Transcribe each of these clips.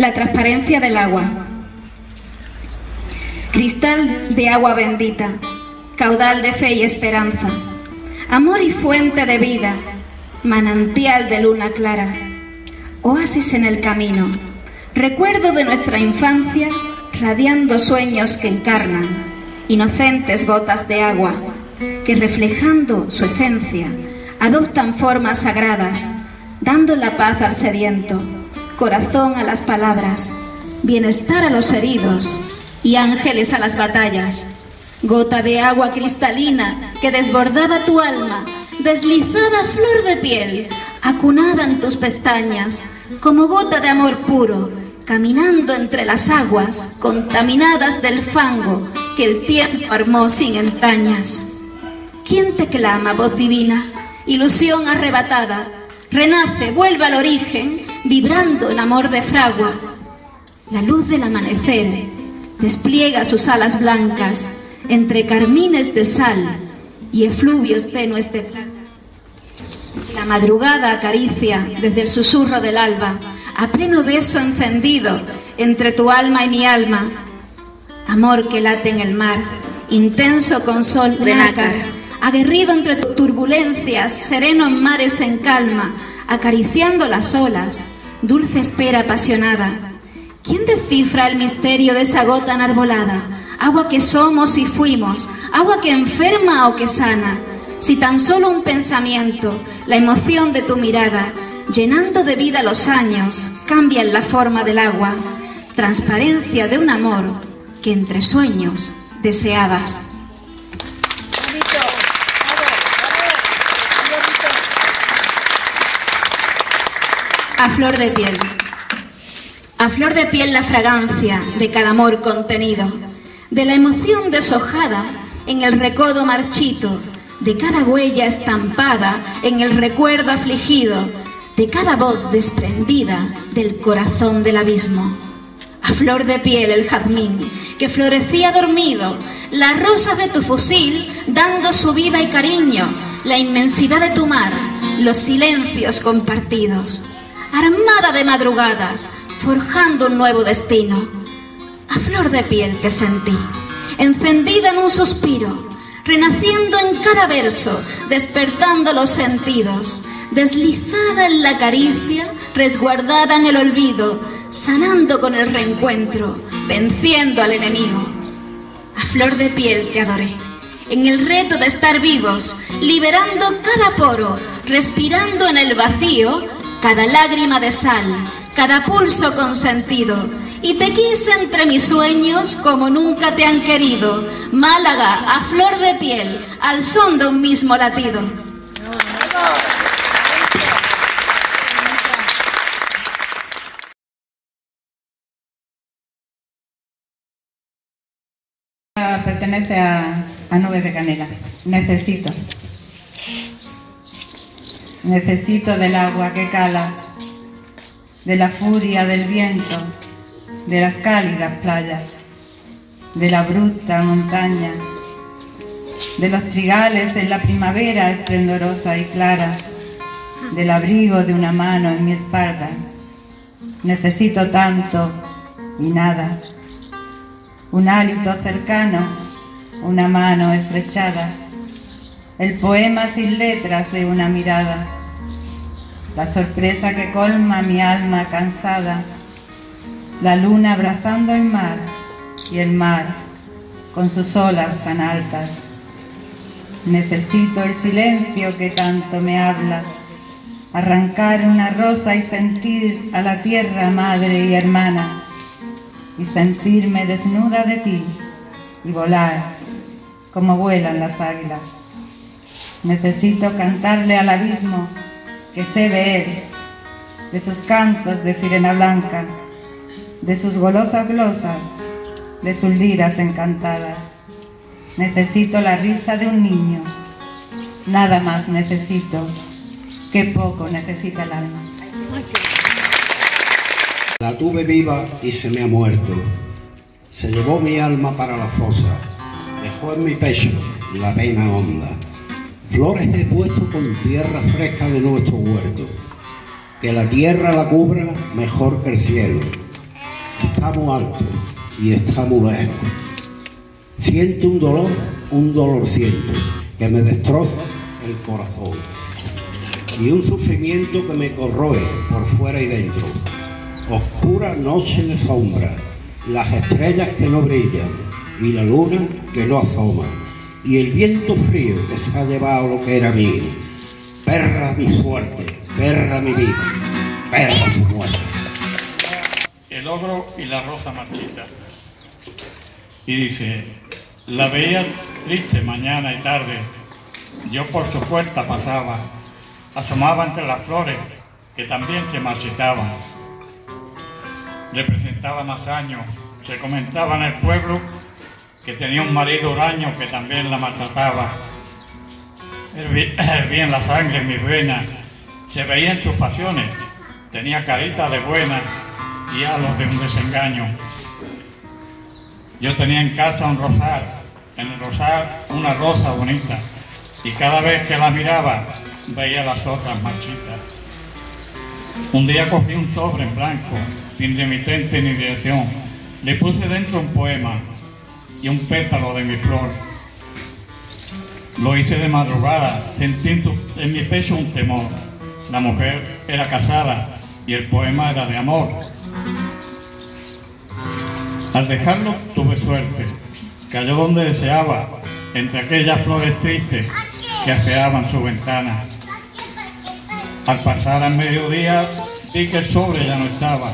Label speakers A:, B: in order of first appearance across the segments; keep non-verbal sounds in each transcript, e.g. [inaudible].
A: la transparencia del agua. Cristal de agua bendita, caudal de fe y esperanza, amor y fuente de vida, manantial de luna clara, oasis en el camino, recuerdo de nuestra infancia, radiando sueños que encarnan, inocentes gotas de agua, que reflejando su esencia, adoptan formas sagradas, dando la paz al sediento, corazón a las palabras, bienestar a los heridos y ángeles a las batallas. Gota de agua cristalina que desbordaba tu alma, deslizada flor de piel, acunada en tus pestañas, como gota de amor puro, caminando entre las aguas contaminadas del fango que el tiempo armó sin entrañas. ¿Quién te clama, voz divina? Ilusión arrebatada, renace, vuelve al origen, vibrando en amor de fragua. La luz del amanecer despliega sus alas blancas entre carmines de sal y efluvios tenues de plata. La madrugada acaricia desde el susurro del alba, a pleno beso encendido entre tu alma y mi alma. Amor que late en el mar, intenso con sol de nácar, aguerrido entre turbulencias, sereno en mares en calma, acariciando las olas, dulce espera apasionada. ¿Quién descifra el misterio de esa gota enarbolada? Agua que somos y fuimos, agua que enferma o que sana. Si tan solo un pensamiento, la emoción de tu mirada, llenando de vida los años, cambian la forma del agua, transparencia de un amor que entre sueños deseabas. A flor de piel. A flor de piel la fragancia de cada amor contenido, de la emoción deshojada en el recodo marchito, de cada huella estampada en el recuerdo afligido, de cada voz desprendida del corazón del abismo. A flor de piel el jazmín que florecía dormido, la rosa de tu fusil dando su vida y cariño, la inmensidad de tu mar, los silencios compartidos armada de madrugadas, forjando un nuevo destino. A flor de piel te sentí, encendida en un suspiro, renaciendo en cada verso, despertando los sentidos, deslizada en la caricia, resguardada en el olvido, sanando con el reencuentro, venciendo al enemigo. A flor de piel te adoré, en el reto de estar vivos, liberando cada poro, respirando en el vacío, cada lágrima de sal, cada pulso consentido. Y te quise entre mis sueños como nunca te han querido. Málaga, a flor de piel, al son de un mismo latido.
B: Pertenece a, a Nubes de Canela. Necesito. Necesito del agua que cala, de la furia del viento, de las cálidas playas, de la bruta montaña, de los trigales en la primavera esplendorosa y clara, del abrigo de una mano en mi espalda. Necesito tanto y nada. Un hálito cercano, una mano estrechada el poema sin letras de una mirada, la sorpresa que colma mi alma cansada, la luna abrazando el mar y el mar con sus olas tan altas. Necesito el silencio que tanto me habla, arrancar una rosa y sentir a la tierra madre y hermana, y sentirme desnuda de ti y volar como vuelan las águilas. Necesito cantarle al abismo que sé de él, de sus cantos de sirena blanca, de sus golosas glosas, de sus liras encantadas. Necesito la risa de un niño, nada más necesito, que poco necesita el alma.
C: La tuve viva y se me ha muerto. Se llevó mi alma para la fosa, dejó en mi pecho la pena honda. Flores he puesto con tierra fresca de nuestro huerto, que la tierra la cubra mejor que el cielo, está muy alto y está muy lejos. Siento un dolor, un dolor siento, que me destroza el corazón. Y un sufrimiento que me corroe por fuera y dentro. Oscura noche de sombra, las estrellas que no brillan y la luna que no asoma. Y el viento frío que se ha llevado lo que era mío. Perra mi suerte, perra mi vida, perra su muerte.
D: El ogro y la rosa marchita. Y dice, la veía triste mañana y tarde. Yo por su puerta pasaba, asomaba entre las flores que también se marchitaban. Representaba más años, se comentaba en el pueblo tenía un marido huraño que también la maltrataba. Bien [clears throat] la sangre en mis venas, se veía en sus facciones, tenía carita de buena y halos de un desengaño. Yo tenía en casa un rosal, en el rosal una rosa bonita, y cada vez que la miraba veía las otras marchitas. Un día cogí un sobre en blanco, sin remitente ni dirección, le puse dentro un poema y un pétalo de mi flor. Lo hice de madrugada, sintiendo en mi pecho un temor. La mujer era casada y el poema era de amor. Al dejarlo tuve suerte. Cayó donde deseaba, entre aquellas flores tristes que afeaban su ventana. Al pasar al mediodía vi que el sobre ya no estaba.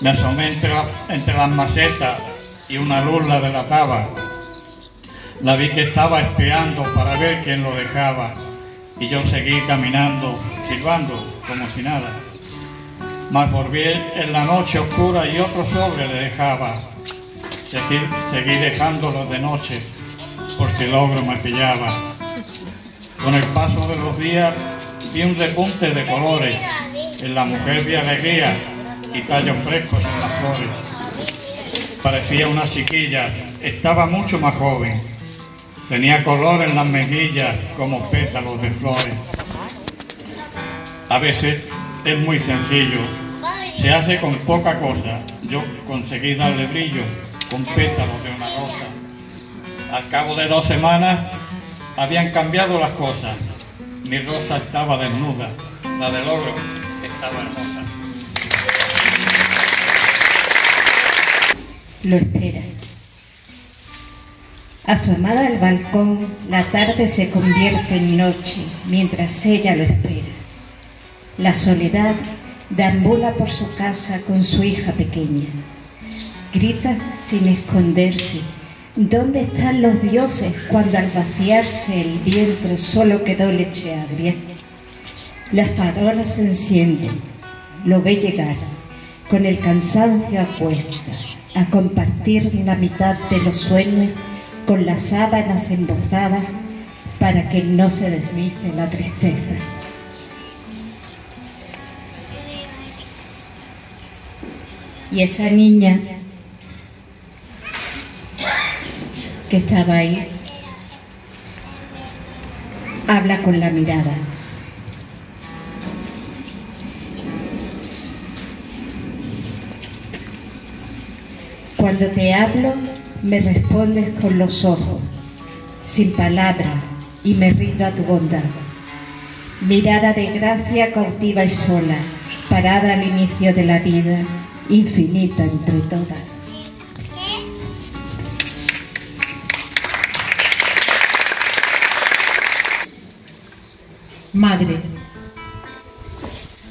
D: Me asomé entre, entre las macetas y una luz la delataba. La vi que estaba espiando para ver quién lo dejaba y yo seguí caminando, silbando como si nada. Mas volví en la noche oscura y otro sobre le dejaba. Seguí, seguí dejándolo de noche por si logro me pillaba. Con el paso de los días vi un repunte de colores. En la mujer vi alegría y tallos frescos en las flores. Parecía una chiquilla, estaba mucho más joven. Tenía color en las mejillas como pétalos de flores. A veces es muy sencillo, se hace con poca cosa. Yo conseguí darle brillo con pétalos de una rosa. Al cabo de dos semanas habían cambiado las cosas. Mi rosa estaba desnuda, la del oro estaba hermosa.
E: Lo espera. Asomada al balcón, la tarde se convierte en noche mientras ella lo espera. La soledad deambula por su casa con su hija pequeña. Grita sin esconderse. ¿Dónde están los dioses cuando al vaciarse el vientre solo quedó leche agria? Las farolas se encienden, lo ve llegar, con el cansancio a cuestas, a compartir la mitad de los sueños con las sábanas embozadas para que no se deslice la tristeza. Y esa niña que estaba ahí habla con la mirada. Cuando te hablo, me respondes con los ojos, sin palabra, y me rindo a tu bondad. Mirada de gracia cautiva y sola, parada al inicio de la vida, infinita entre todas.
F: Madre,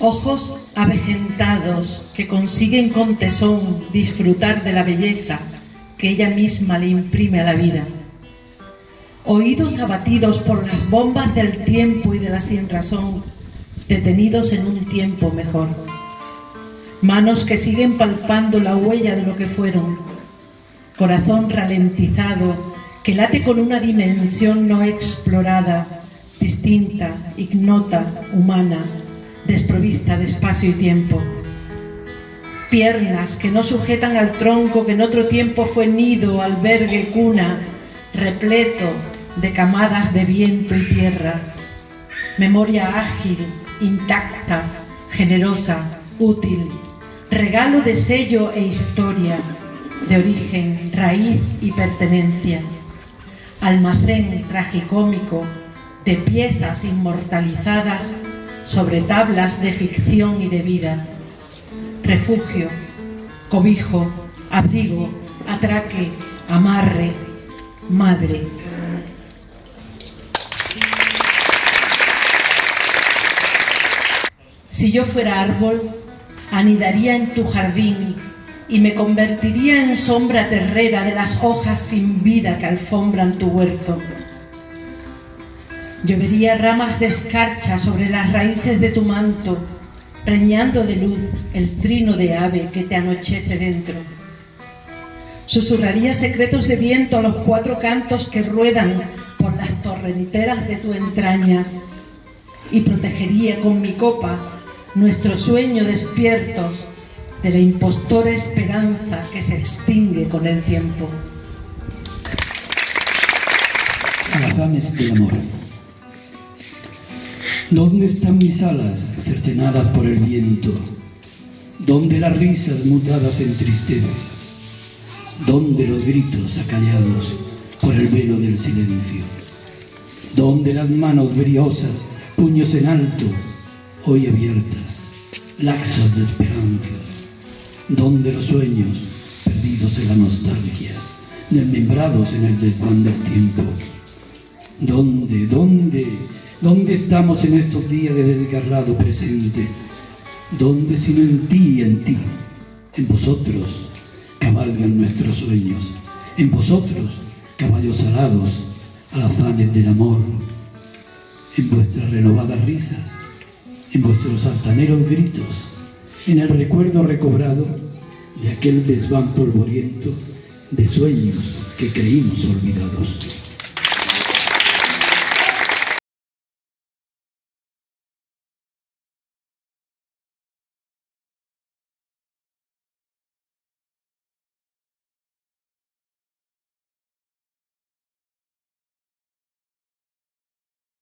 F: ojos avejentados que consiguen con tesón disfrutar de la belleza que ella misma le imprime a la vida. Oídos abatidos por las bombas del tiempo y de la sinrazón, detenidos en un tiempo mejor. Manos que siguen palpando la huella de lo que fueron. Corazón ralentizado que late con una dimensión no explorada, distinta, ignota, humana, desprovista de espacio y tiempo. Piernas que no sujetan al tronco que en otro tiempo fue nido, albergue, cuna, repleto de camadas de viento y tierra. Memoria ágil, intacta, generosa, útil, regalo de sello e historia, de origen, raíz y pertenencia, almacén tragicómico de piezas inmortalizadas sobre tablas de ficción y de vida, refugio, cobijo, abrigo, atraque, amarre, madre. Si yo fuera árbol, anidaría en tu jardín y me convertiría en sombra terrera de las hojas sin vida que alfombran tu huerto. Llovería ramas de escarcha sobre las raíces de tu manto, preñando de luz el trino de ave que te anochece dentro. Susurraría secretos de viento a los cuatro cantos que ruedan por las torrenteras de tu entrañas y protegería con mi copa nuestro sueño despiertos de la impostora esperanza que se extingue con el tiempo.
G: Alazanes del amor. ¿Dónde están mis alas cercenadas por el viento? ¿Dónde las risas mutadas en tristeza? ¿Dónde los gritos acallados por el velo del silencio? ¿Dónde las manos briosas, puños en alto, hoy abiertas, laxas de esperanza? ¿Dónde los sueños, perdidos en la nostalgia, desmembrados en el desván del tiempo? ¿Dónde, dónde, dónde estamos en estos días de desgarrado presente? ¿Dónde sino en ti y en ti, en vosotros, cabalgan nuestros sueños? En vosotros, caballos alados, alazanes del amor, en vuestras renovadas risas, en vuestros altaneros gritos, en el recuerdo recobrado de aquel desván polvoriento de sueños que creímos olvidados.